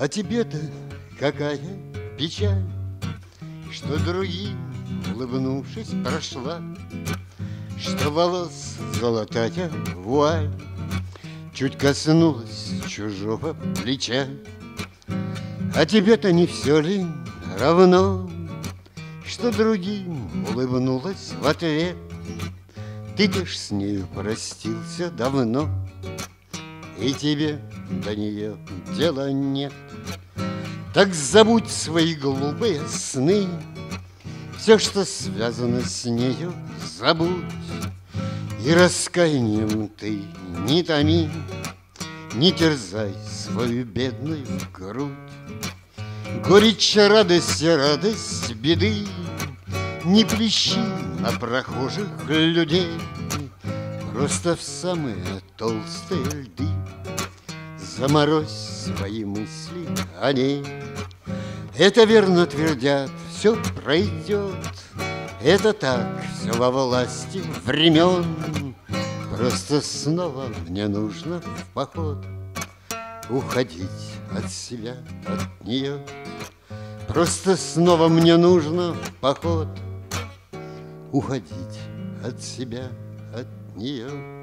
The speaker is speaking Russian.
А тебе-то какая печаль, Что другим, улыбнувшись, прошла, Что волос золотая вуаль Чуть коснулась чужого плеча. А тебе-то не все ли равно, Что другим улыбнулась в ответ? Ты-то ж с нею простился давно, И тебе до нее дела нет. Так забудь свои глупые сны, Все, что связано с нею, забудь. И раскаянием ты не томи, Не терзай свою бедную грудь. Горечь радость, радость беды. Не плещи на прохожих людей, Просто в самые толстые льды Заморозь свои мысли о ней. Это верно твердят, все пройдет, Это так, все во власти времен. Просто снова мне нужно в поход Уходить от себя, от нее. Просто снова мне нужно в поход Уходить от себя, от нее.